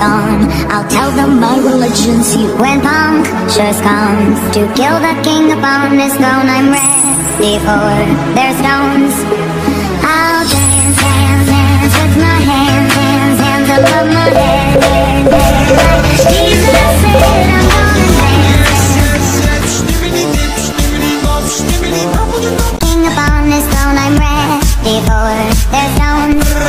on I'll tell them my religion See when Pontius comes To kill the king upon his throne I'm ready for. Their stones. I'll dance, dance, dance With my hands, hands, hands above my head, head, head. Jesus said I'm gonna dance. King upon his throne I'm ready for. Their stones.